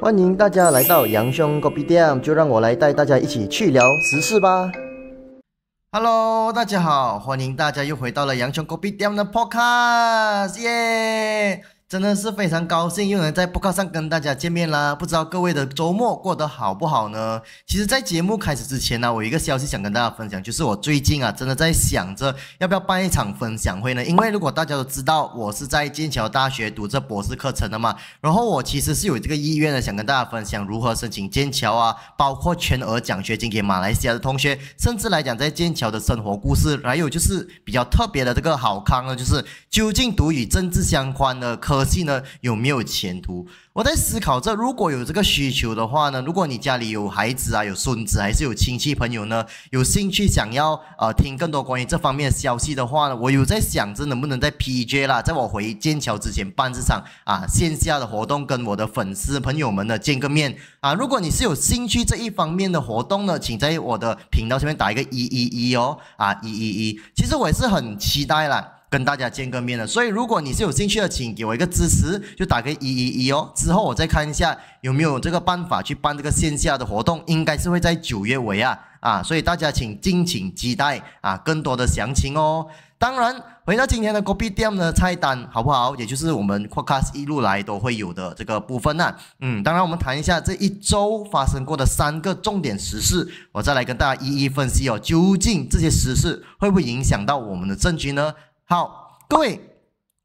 欢迎大家来到杨兄 c o p 店，就让我来带大家一起去聊时事吧。Hello，大家好，欢迎大家又回到了杨兄 c o p 店的 Podcast，耶！真的是非常高兴又能在播客上跟大家见面啦！不知道各位的周末过得好不好呢？其实，在节目开始之前呢，我有一个消息想跟大家分享，就是我最近啊，真的在想着要不要办一场分享会呢？因为如果大家都知道我是在剑桥大学读这博士课程的嘛，然后我其实是有这个意愿的，想跟大家分享如何申请剑桥啊，包括全额奖学金给马来西亚的同学，甚至来讲在剑桥的生活故事，还有就是比较特别的这个好康呢，就是究竟读与政治相关的科。系呢有没有前途？我在思考着，如果有这个需求的话呢，如果你家里有孩子啊，有孙子，还是有亲戚朋友呢，有兴趣想要呃听更多关于这方面的消息的话呢，我有在想着能不能在 PJ 啦，在我回剑桥之前办这场啊线下的活动，跟我的粉丝朋友们呢见个面啊。如果你是有兴趣这一方面的活动呢，请在我的频道下面打一个一一一哦啊一一一。其实我也是很期待啦。跟大家见个面了，所以如果你是有兴趣的，请给我一个支持，就打个一一一哦。之后我再看一下有没有这个办法去办这个线下的活动，应该是会在九月尾啊啊，所以大家请敬请期待啊更多的详情哦。当然，回到今天的 c o p y 店的菜单好不好？也就是我们 Podcast 一路来都会有的这个部分呢。嗯，当然我们谈一下这一周发生过的三个重点时事，我再来跟大家一一分析哦，究竟这些时事会不会影响到我们的证据呢？好，各位，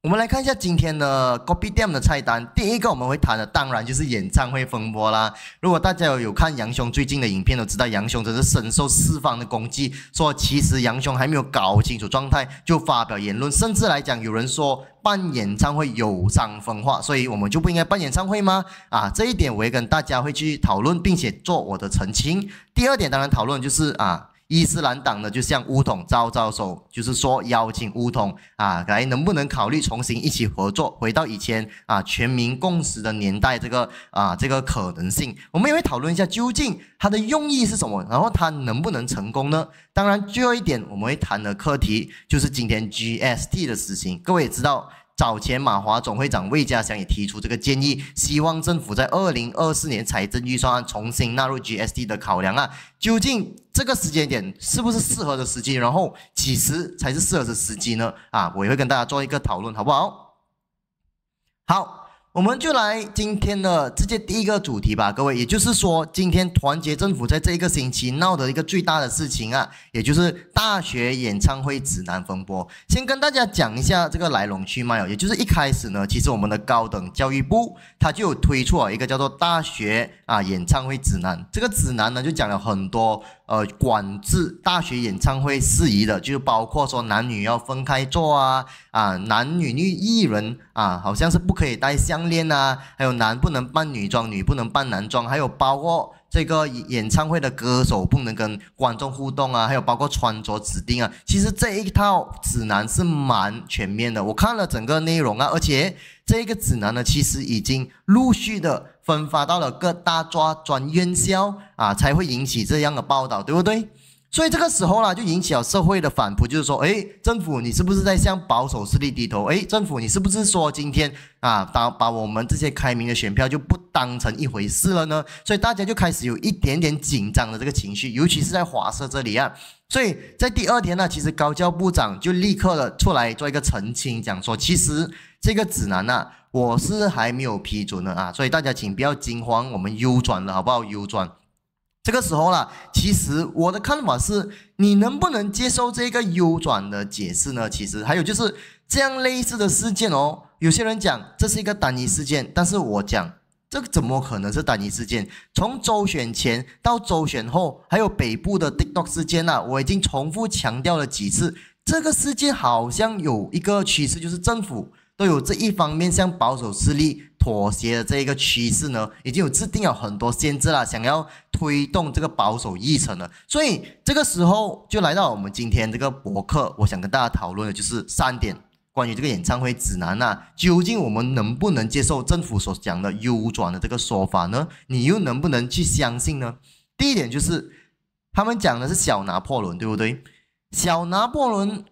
我们来看一下今天的 Copy d a m 的菜单。第一个我们会谈的，当然就是演唱会风波啦。如果大家有有看杨兄最近的影片，都知道杨兄真是深受四方的攻击，说其实杨兄还没有搞清楚状态就发表言论，甚至来讲有人说办演唱会有伤风化，所以我们就不应该办演唱会吗？啊，这一点我也跟大家会去讨论，并且做我的澄清。第二点当然讨论就是啊。伊斯兰党呢，就向乌统招招手，就是说邀请乌统啊，来能不能考虑重新一起合作，回到以前啊全民共识的年代，这个啊这个可能性，我们也会讨论一下究竟它的用意是什么，然后它能不能成功呢？当然，最后一点我们会谈的课题就是今天 GST 的事情，各位也知道。早前，马华总会长魏家祥也提出这个建议，希望政府在二零二四年财政预算案重新纳入 GST 的考量啊。究竟这个时间点是不是适合的时机？然后几时才是适合的时机呢？啊，我也会跟大家做一个讨论，好不好？好。我们就来今天的直接第一个主题吧，各位，也就是说，今天团结政府在这一个星期闹的一个最大的事情啊，也就是大学演唱会指南风波。先跟大家讲一下这个来龙去脉哦，也就是一开始呢，其实我们的高等教育部它就有推出了一个叫做大学啊演唱会指南，这个指南呢就讲了很多。呃，管制大学演唱会事宜的，就包括说男女要分开坐啊，啊，男女女艺人啊，好像是不可以戴项链啊，还有男不能扮女装，女不能扮男装，还有包括这个演唱会的歌手不能跟观众互动啊，还有包括穿着指定啊，其实这一套指南是蛮全面的，我看了整个内容啊，而且这个指南呢，其实已经陆续的。分发到了各大抓专院校啊，才会引起这样的报道，对不对？所以这个时候呢，就引起了社会的反扑，就是说，哎，政府你是不是在向保守势力低头？哎，政府你是不是说今天啊，把把我们这些开明的选票就不当成一回事了呢？所以大家就开始有一点点紧张的这个情绪，尤其是在华社这里啊。所以在第二天呢，其实高教部长就立刻的出来做一个澄清，讲说，其实这个指南呢。我是还没有批准的啊，所以大家请不要惊慌，我们优转了好不好？优转，这个时候啦，其实我的看法是，你能不能接受这个优转的解释呢？其实还有就是这样类似的事件哦，有些人讲这是一个单一事件，但是我讲这怎么可能是单一事件？从周选前到周选后，还有北部的 TikTok 事件呐，我已经重复强调了几次，这个事件好像有一个趋势，就是政府。都有这一方面向保守势力妥协的这一个趋势呢，已经有制定了很多限制了，想要推动这个保守议程了。所以这个时候就来到我们今天这个博客，我想跟大家讨论的就是三点关于这个演唱会指南呐，究竟我们能不能接受政府所讲的优转的这个说法呢？你又能不能去相信呢？第一点就是他们讲的是小拿破仑，对不对？小拿破仑。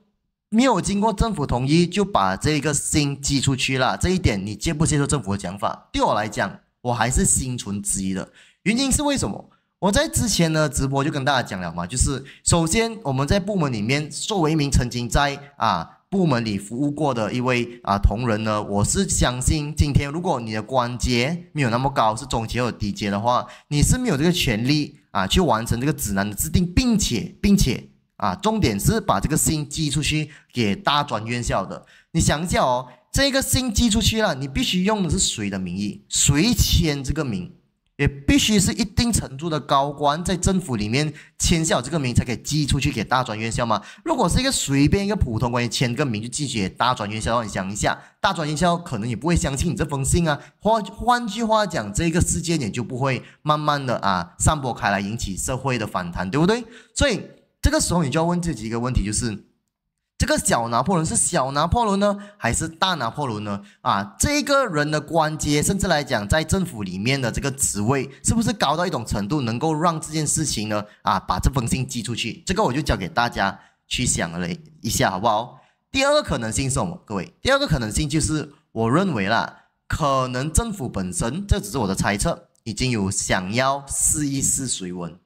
没有经过政府同意就把这个信寄出去了，这一点你接不接受政府的讲法？对我来讲，我还是心存质疑的。原因是为什么？我在之前呢直播就跟大家讲了嘛，就是首先我们在部门里面作为一名曾经在啊部门里服务过的一位啊同仁呢，我是相信今天如果你的关节没有那么高，是中阶或低阶的话，你是没有这个权利啊去完成这个指南的制定，并且并且啊重点是把这个信寄出去给大专院校的。你想一下哦，这个信寄出去了，你必须用的是谁的名义？谁签这个名？也必须是一定程度的高官在政府里面签下这个名，才可以寄出去给大专院校吗？如果是一个随便一个普通官员签个名就寄给大专院校，你想一下，大专院校可能也不会相信你这封信啊。换换句话讲，这个事件也就不会慢慢的啊散播开来，引起社会的反弹，对不对？所以这个时候你就要问自己一个问题，就是。这个小拿破仑是小拿破仑呢，还是大拿破仑呢？啊，这个人的官阶，甚至来讲，在政府里面的这个职位，是不是高到一种程度，能够让这件事情呢？啊，把这封信寄出去？这个我就交给大家去想了一下，好不好？第二个可能性是什么？各位，第二个可能性就是，我认为啦，可能政府本身，这只是我的猜测，已经有想要试一试水温。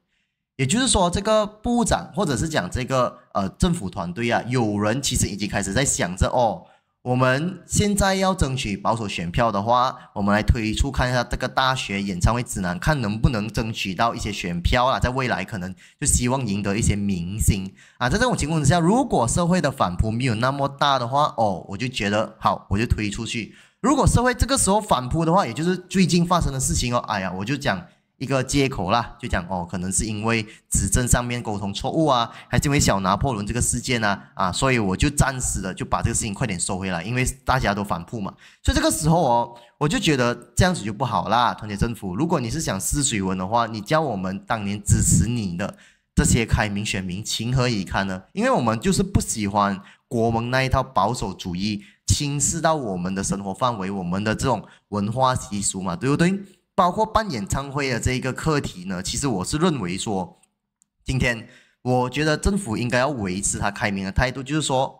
也就是说，这个部长或者是讲这个呃政府团队啊，有人其实已经开始在想着哦，我们现在要争取保守选票的话，我们来推出看一下这个大学演唱会指南，看能不能争取到一些选票啊，在未来可能就希望赢得一些明星啊。在这种情况之下，如果社会的反扑没有那么大的话，哦，我就觉得好，我就推出去。如果社会这个时候反扑的话，也就是最近发生的事情哦，哎呀，我就讲。一个借口啦，就讲哦，可能是因为指证上面沟通错误啊，还是因为小拿破仑这个事件呢啊，所以我就暂时的就把这个事情快点收回来，因为大家都反扑嘛，所以这个时候哦，我就觉得这样子就不好啦。团结政府，如果你是想试水文的话，你叫我们当年支持你的这些开明选民情何以堪呢？因为我们就是不喜欢国盟那一套保守主义侵蚀到我们的生活范围，我们的这种文化习俗嘛，对不对？包括办演唱会的这一个课题呢，其实我是认为说，今天我觉得政府应该要维持它开明的态度，就是说，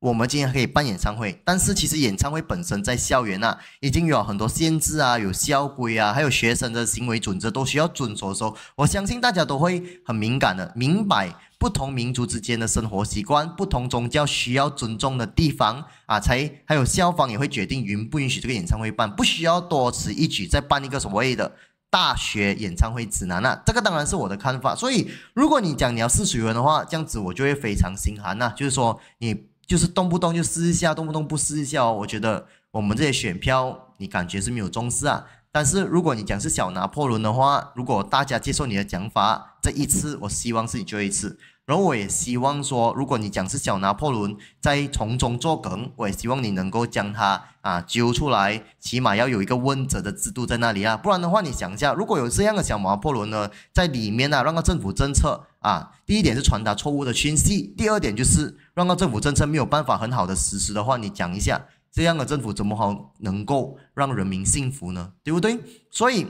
我们今天可以办演唱会，但是其实演唱会本身在校园啊，已经有很多限制啊，有校规啊，还有学生的行为准则都需要遵守的时候，我相信大家都会很敏感的，明白。不同民族之间的生活习惯，不同宗教需要尊重的地方啊，才还有校方也会决定允不允许这个演唱会办，不需要多此一举再办一个所谓的大学演唱会指南啊，这个当然是我的看法。所以如果你讲你要试水温的话，这样子我就会非常心寒呐，就是说你就是动不动就试一下，动不动不试一下哦，我觉得我们这些选票你感觉是没有重视啊。但是如果你讲是小拿破仑的话，如果大家接受你的讲法，这一次我希望是你最后一次。然后我也希望说，如果你讲是小拿破仑在从中作梗，我也希望你能够将他啊揪出来，起码要有一个问责的制度在那里啊，不然的话，你想一下，如果有这样的小拿破仑呢，在里面呢，让个政府政策啊，第一点是传达错误的讯息，第二点就是让个政府政策没有办法很好的实施的话，你讲一下，这样的政府怎么好能够让人民幸福呢？对不对？所以，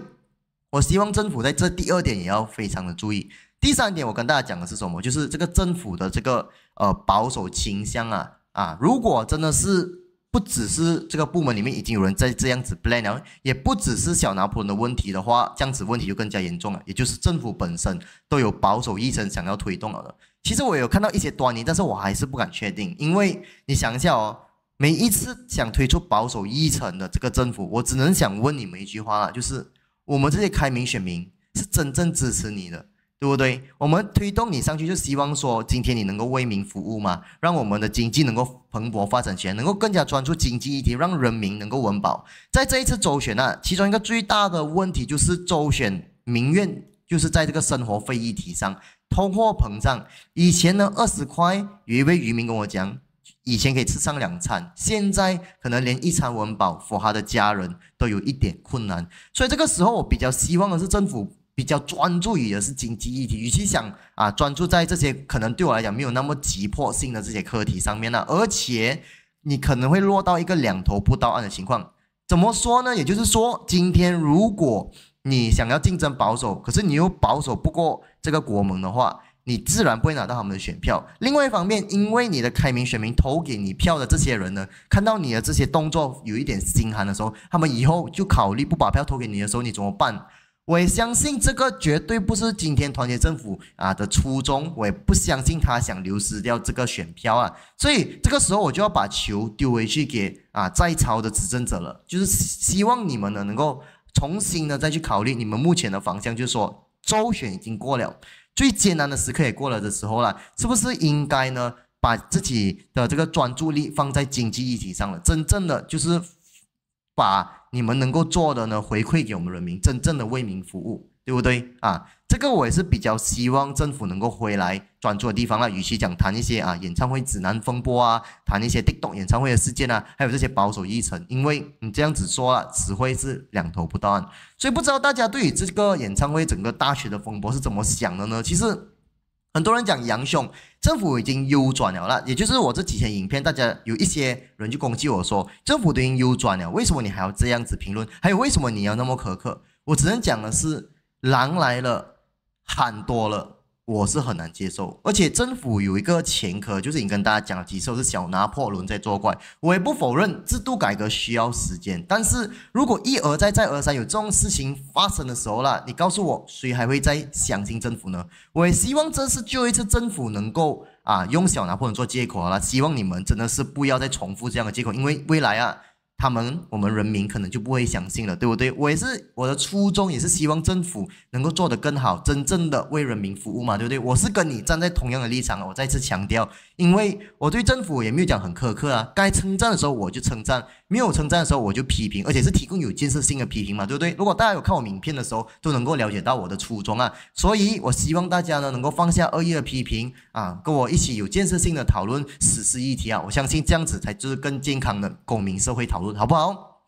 我希望政府在这第二点也要非常的注意。第三点，我跟大家讲的是什么？就是这个政府的这个呃保守倾向啊啊！如果真的是不只是这个部门里面已经有人在这样子 plan 了，也不只是小拿破仑的问题的话，这样子问题就更加严重了。也就是政府本身都有保守意识想要推动了的。其实我有看到一些端倪，但是我还是不敢确定，因为你想一下哦，每一次想推出保守议程的这个政府，我只能想问你们一句话了，就是我们这些开明选民是真正支持你的。对不对？我们推动你上去，就希望说今天你能够为民服务嘛，让我们的经济能够蓬勃发展起来，能够更加专注经济议题，让人民能够温饱。在这一次周选呢，其中一个最大的问题就是周选民怨，就是在这个生活费议题上，通货膨胀。以前呢，二十块，有一位渔民跟我讲，以前可以吃上两餐，现在可能连一餐温饱，for 他的家人都有一点困难。所以这个时候，我比较希望的是政府。比较专注于的是经济议题，与其想啊专注在这些可能对我来讲没有那么急迫性的这些课题上面呢，而且你可能会落到一个两头不到岸的情况。怎么说呢？也就是说，今天如果你想要竞争保守，可是你又保守不过这个国盟的话。你自然不会拿到他们的选票。另外一方面，因为你的开明选民投给你票的这些人呢，看到你的这些动作有一点心寒的时候，他们以后就考虑不把票投给你的时候，你怎么办？我也相信这个绝对不是今天团结政府啊的初衷，我也不相信他想流失掉这个选票啊。所以这个时候我就要把球丢回去给啊在朝的执政者了，就是希望你们呢能够重新的再去考虑你们目前的方向，就是说周选已经过了。最艰难的时刻也过了的时候了，是不是应该呢把自己的这个专注力放在经济议题上了？真正的就是把你们能够做的呢回馈给我们人民，真正的为民服务。对不对啊？这个我也是比较希望政府能够回来专注的地方了。与其讲谈一些啊演唱会指南风波啊，谈一些 TikTok 演唱会的事件啊，还有这些保守议程，因为你这样子说了，只会是两头不到岸。所以不知道大家对于这个演唱会整个大学的风波是怎么想的呢？其实很多人讲杨兄，政府已经优转了啦，也就是我这几天影片，大家有一些人就攻击我说，政府都已经优转了，为什么你还要这样子评论？还有为什么你要那么苛刻？我只能讲的是。狼来了，喊多了，我是很难接受。而且政府有一个前科，就是已经跟大家讲了几次，是小拿破仑在作怪。我也不否认制度改革需要时间，但是如果一而再再而三有这种事情发生的时候了，你告诉我，谁还会再相信政府呢？我也希望这是最后一次政府能够啊用小拿破仑做借口了。希望你们真的是不要再重复这样的借口，因为未来啊。他们，我们人民可能就不会相信了，对不对？我也是，我的初衷也是希望政府能够做得更好，真正的为人民服务嘛，对不对？我是跟你站在同样的立场，我再次强调，因为我对政府也没有讲很苛刻啊，该称赞的时候我就称赞。没有称赞的时候，我就批评，而且是提供有建设性的批评嘛，对不对？如果大家有看我名片的时候，都能够了解到我的初衷啊，所以我希望大家呢能够放下恶意的批评啊，跟我一起有建设性的讨论史诗议题啊，我相信这样子才就是更健康的公民社会讨论，好不好？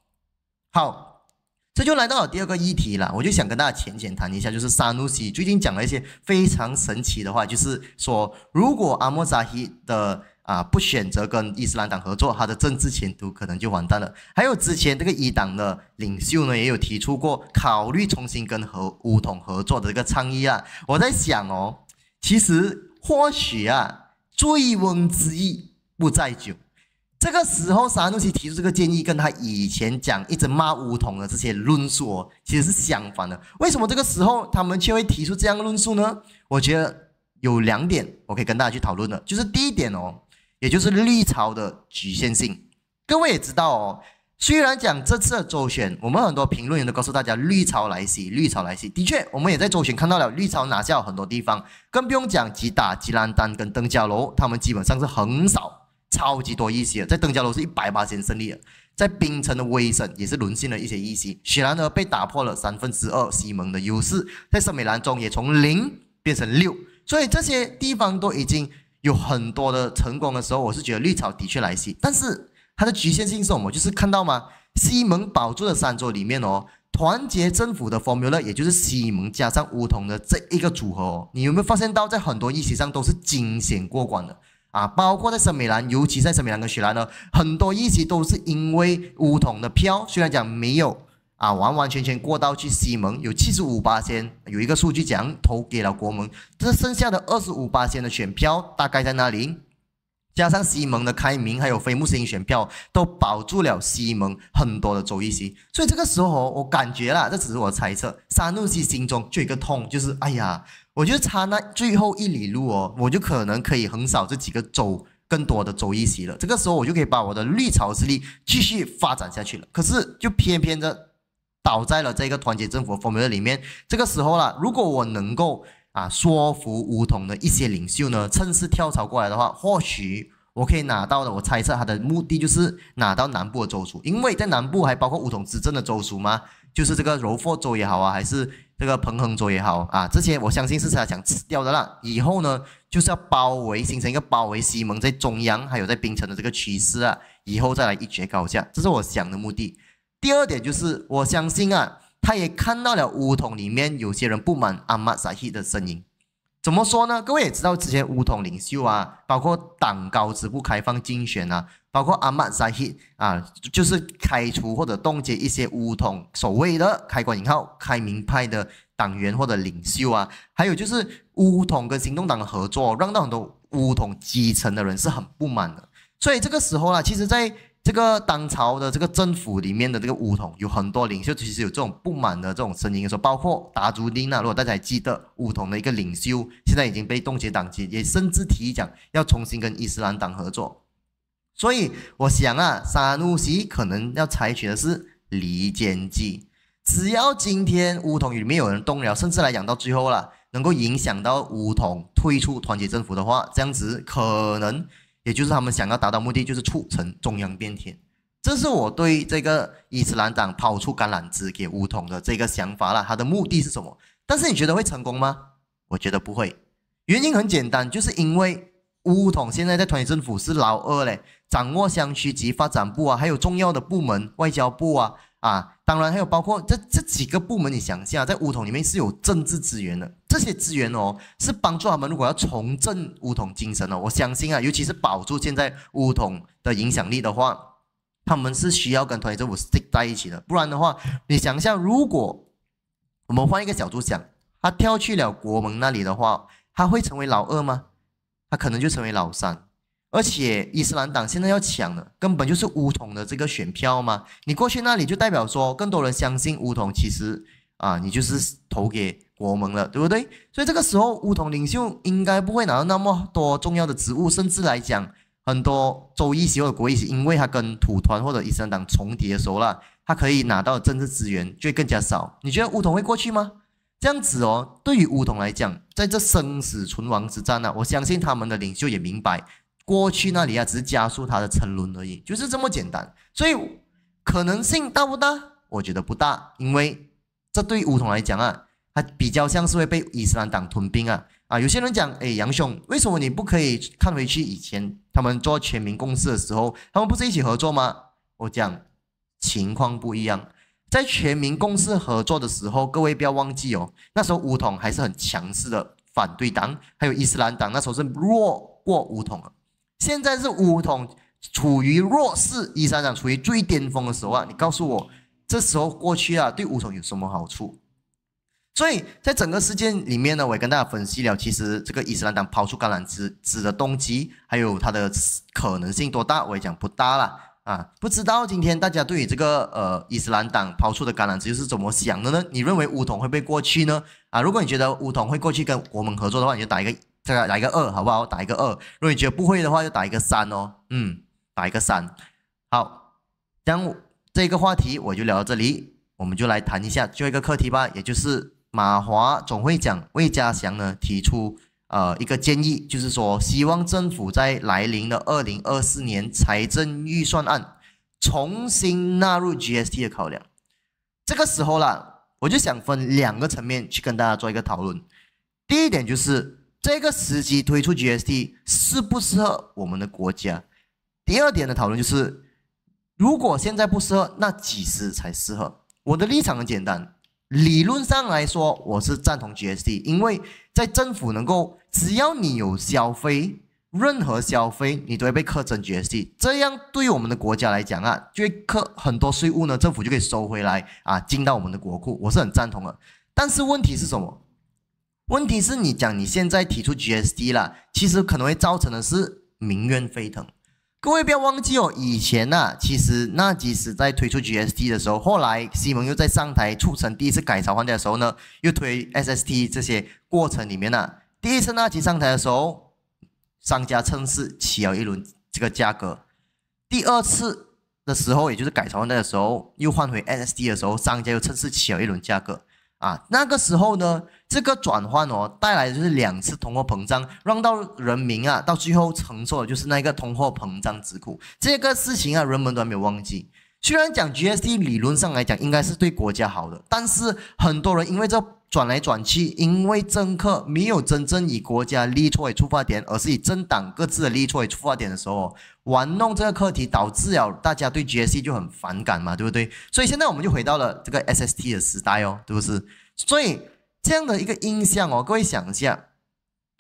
好，这就来到了第二个议题了，我就想跟大家浅浅谈一下，就是沙努西最近讲了一些非常神奇的话，就是说如果阿莫扎希的。啊，不选择跟伊斯兰党合作，他的政治前途可能就完蛋了。还有之前这个伊党的领袖呢，也有提出过考虑重新跟和乌统合作的这个倡议啊。我在想哦，其实或许啊，醉翁之意不在酒。这个时候沙努西提出这个建议，跟他以前讲一直骂乌统的这些论述哦，其实是相反的。为什么这个时候他们却会提出这样的论述呢？我觉得有两点我可以跟大家去讨论的，就是第一点哦。也就是绿潮的局限性，各位也知道哦。虽然讲这次的周选，我们很多评论员都告诉大家绿潮来袭，绿潮来袭。的确，我们也在周选看到了绿潮拿下很多地方，更不用讲吉打、吉兰丹跟登嘉楼，他们基本上是横扫超级多议席。在登嘉楼是一百八先胜利的，在槟城的威省也是沦陷了一些议席，显然呢被打破了三分之二西蒙的优势，在圣美兰中也从零变成六，所以这些地方都已经。有很多的成功的时候，我是觉得绿潮的确来袭，但是它的局限性是什么？就是看到吗？西蒙保住的三州里面哦，团结政府的 formula，也就是西蒙加上乌统的这一个组合哦，你有没有发现到在很多议席上都是惊险过关的啊？包括在圣美兰，尤其在圣美兰跟雪兰呢，很多议席都是因为乌统的票，虽然讲没有。啊，完完全全过到去西蒙有七十五八千，有一个数据讲投给了国盟，这剩下的二十五八千的选票大概在哪里？加上西蒙的开明，还有非穆斯林选票，都保住了西蒙很多的州议席。所以这个时候，我感觉啦，这只是我猜测，沙努西心中就有一个痛，就是哎呀，我就差那最后一里路哦，我就可能可以横扫这几个州更多的州议席了。这个时候，我就可以把我的绿潮势力继续发展下去了。可是，就偏偏的。倒在了这个团结政府的 formula 里面，这个时候了，如果我能够啊说服梧桐的一些领袖呢，趁势跳槽过来的话，或许我可以拿到的。我猜测他的目的就是拿到南部的州属，因为在南部还包括梧桐执政的州属吗，就是这个柔佛州也好啊，还是这个彭亨州也好啊，这些我相信是他想吃掉的啦。以后呢，就是要包围，形成一个包围西蒙在中央还有在槟城的这个趋势啊，以后再来一决高下，这是我想的目的。第二点就是，我相信啊，他也看到了乌统里面有些人不满阿玛萨希的声音，怎么说呢？各位也知道，之前乌统领袖啊，包括党高支部开放竞选啊，包括阿曼沙希啊，就是开除或者冻结一些乌统所谓的开关引号开明派的党员或者领袖啊，还有就是乌统跟行动党的合作，让到很多乌统基层的人是很不满的。所以这个时候啊，其实在这个当朝的这个政府里面的这个乌统有很多领袖，其实有这种不满的这种声音，说包括达朱丁啊，如果大家还记得乌统的一个领袖，现在已经被冻结党籍，也甚至提议讲要重新跟伊斯兰党合作。所以我想啊，沙努西可能要采取的是离间计，只要今天乌统里面有人动了，甚至来讲到最后了，能够影响到乌统退出团结政府的话，这样子可能。也就是他们想要达到目的，就是促成中央变天。这是我对这个伊斯兰党抛出橄榄枝给乌统的这个想法了。他的目的是什么？但是你觉得会成功吗？我觉得不会。原因很简单，就是因为乌统现在在团结政府是老二嘞，掌握乡区及发展部啊，还有重要的部门，外交部啊。啊，当然还有包括这这几个部门，你想一下，在乌统里面是有政治资源的，这些资源哦，是帮助他们如果要重振乌统精神哦，我相信啊，尤其是保住现在乌统的影响力的话，他们是需要跟团结政府 stick 在一起的，不然的话，你想一下，如果我们换一个角度想，他跳去了国盟那里的话，他会成为老二吗？他可能就成为老三。而且伊斯兰党现在要抢的根本就是乌统的这个选票嘛，你过去那里就代表说更多人相信乌统，其实啊你就是投给国盟了，对不对？所以这个时候乌统领袖应该不会拿到那么多重要的职务，甚至来讲很多州议席或者国议席，因为他跟土团或者伊斯兰党重叠的时候了，他可以拿到政治资源就会更加少。你觉得乌统会过去吗？这样子哦，对于乌统来讲，在这生死存亡之战呢，我相信他们的领袖也明白。过去那里啊，只是加速它的沉沦而已，就是这么简单。所以可能性大不大？我觉得不大，因为这对乌统来讲啊，它比较像是会被伊斯兰党吞并啊啊！有些人讲，哎，杨兄，为什么你不可以看回去以前他们做全民共识的时候，他们不是一起合作吗？我讲情况不一样，在全民共识合作的时候，各位不要忘记哦，那时候乌统还是很强势的反对党，还有伊斯兰党那时候是弱过乌统的。现在是乌统处于弱势，伊斯兰党处于最巅峰的时候啊！你告诉我，这时候过去啊，对乌统有什么好处？所以在整个事件里面呢，我也跟大家分析了，其实这个伊斯兰党抛出橄榄枝枝的动机，还有它的可能性多大，我也讲不大了啊！不知道今天大家对于这个呃伊斯兰党抛出的橄榄枝又是怎么想的呢？你认为乌统会被过去呢？啊，如果你觉得乌统会过去跟我们合作的话，你就打一个。这个打一个二，好不好？打一个二。如果你觉得不会的话，就打一个三哦。嗯，打一个三。好，将这个话题我就聊到这里，我们就来谈一下最后一个课题吧，也就是马华总会讲魏家祥呢提出呃一个建议，就是说希望政府在来临的二零二四年财政预算案重新纳入 GST 的考量。这个时候啦，我就想分两个层面去跟大家做一个讨论。第一点就是。这个时机推出 GST 适不适合我们的国家？第二点的讨论就是，如果现在不适合，那几时才适合？我的立场很简单，理论上来说，我是赞同 GST，因为在政府能够，只要你有消费，任何消费你都会被课征 GST，这样对于我们的国家来讲啊，就会课很多税务呢，政府就可以收回来啊，进到我们的国库，我是很赞同的。但是问题是什么？问题是你讲你现在提出 GST 了，其实可能会造成的是民怨沸腾。各位不要忘记哦，以前呢，其实那即使在推出 GST 的时候，后来西蒙又在上台促成第一次改朝换代的时候呢，又推 SST 这些过程里面呢，第一次纳吉上台的时候，商家趁势起了一轮这个价格；第二次的时候，也就是改朝换代的时候，又换回 SST 的时候，商家又趁势起了一轮价格。啊，那个时候呢，这个转换哦，带来的就是两次通货膨胀，让到人民啊，到最后承受的就是那个通货膨胀之苦。这个事情啊，人们都还没有忘记。虽然讲 GST 理论上来讲应该是对国家好的，但是很多人因为这转来转去，因为政客没有真正以国家利益作为出发点，而是以政党各自的利益作为出发点的时候，玩弄这个课题，导致了大家对 GST 就很反感嘛，对不对？所以现在我们就回到了这个 SST 的时代哦，对不是？所以这样的一个印象哦，各位想一下，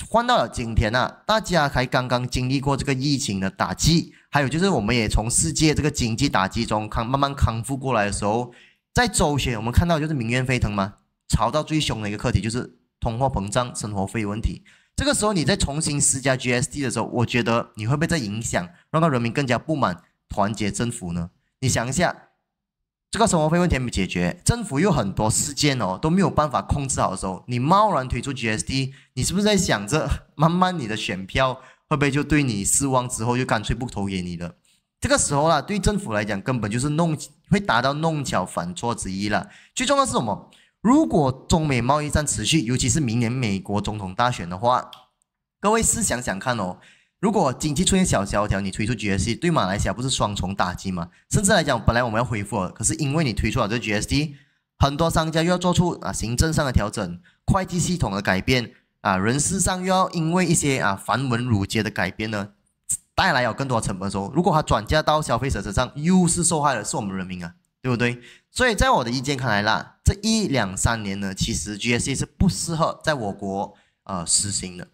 换到了今天呢，大家才刚刚经历过这个疫情的打击，还有就是我们也从世界这个经济打击中康慢慢康复过来的时候，在周选我们看到就是民怨沸腾嘛，吵到最凶的一个课题就是通货膨胀、生活费问题。这个时候你再重新施加 GST 的时候，我觉得你会不会在影响，让到人民更加不满，团结政府呢？你想一下。这个生活费问题没解决，政府有很多事件哦都没有办法控制好的时候，你贸然推出 GST，你是不是在想着 慢慢你的选票会不会就对你失望之后就干脆不投给你了？这个时候啦，对政府来讲根本就是弄会达到弄巧反拙之一了。最重要是什么？如果中美贸易战持续，尤其是明年美国总统大选的话，各位试想想看哦。如果经济出现小萧条，你推出 GST 对马来西亚不是双重打击吗？甚至来讲，本来我们要恢复了，可是因为你推出了这 GST，很多商家又要做出啊行政上的调整、会计系统的改变啊，人事上又要因为一些啊繁文缛节的改变呢，带来有更多成本的时候，如果它转嫁到消费者身上，又是受害的是我们人民啊，对不对？所以在我的意见看来啦，这一两三年呢，其实 GST 是不适合在我国呃实行的。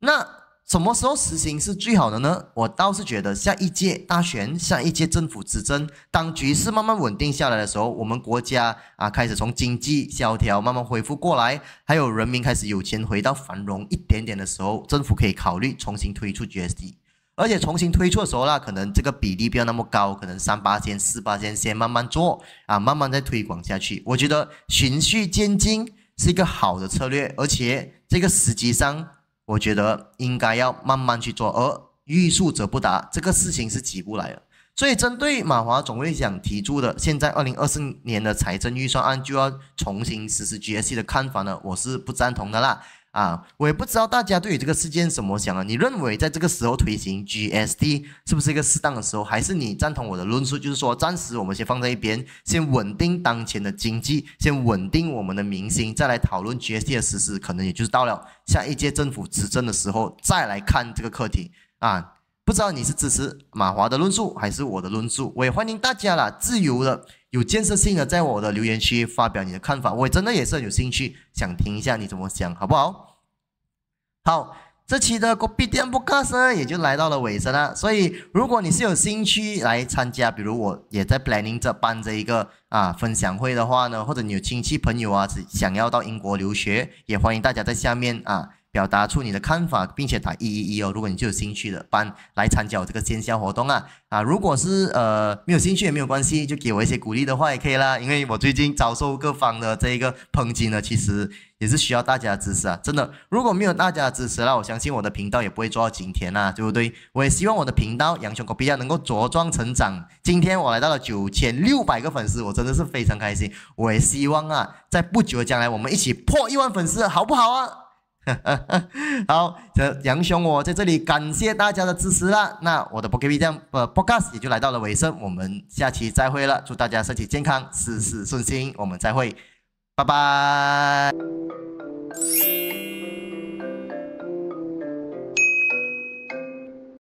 那什么时候实行是最好的呢？我倒是觉得下一届大选、下一届政府执政，当局势慢慢稳定下来的时候，我们国家啊开始从经济萧条慢慢恢复过来，还有人民开始有钱回到繁荣一点点的时候，政府可以考虑重新推出 GST，而且重新推出的时候呢，可能这个比例不要那么高，可能三八线、四八线先慢慢做啊，慢慢再推广下去。我觉得循序渐进是一个好的策略，而且这个实际上。我觉得应该要慢慢去做，而欲速则不达，这个事情是急不来的。所以，针对马华总会想提出的现在二零二四年的财政预算案就要重新实施 G S C 的看法呢，我是不赞同的啦。啊，我也不知道大家对于这个事件怎么想啊？你认为在这个时候推行 GST 是不是一个适当的时候？还是你赞同我的论述，就是说暂时我们先放在一边，先稳定当前的经济，先稳定我们的民心，再来讨论 GST 的实施，可能也就是到了下一届政府执政的时候再来看这个课题啊。不知道你是支持马华的论述还是我的论述？我也欢迎大家啦，自由的、有建设性的，在我的留言区发表你的看法。我真的也是很有兴趣，想听一下你怎么想，好不好？好，这期的国币店播客呢也就来到了尾声了。所以，如果你是有兴趣来参加，比如我也在 planning 这办这一个啊分享会的话呢，或者你有亲戚朋友啊想要到英国留学，也欢迎大家在下面啊。表达出你的看法，并且打一一一哦。如果你就有兴趣的，班来参加我这个线下活动啊啊！如果是呃没有兴趣也没有关系，就给我一些鼓励的话也可以啦。因为我最近遭受各方的这一个抨击呢，其实也是需要大家的支持啊！真的，如果没有大家的支持那我相信我的频道也不会做到今天呐，对不对？我也希望我的频道杨雄狗比亚能够茁壮成长。今天我来到了九千六百个粉丝，我真的是非常开心。我也希望啊，在不久的将来，我们一起破一万粉丝，好不好啊？好，杨杨兄，我在这里感谢大家的支持啦。那我的 podcast 也就来到了尾声，我们下期再会了。祝大家身体健康，事事顺心。我们再会，拜拜。